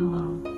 alone.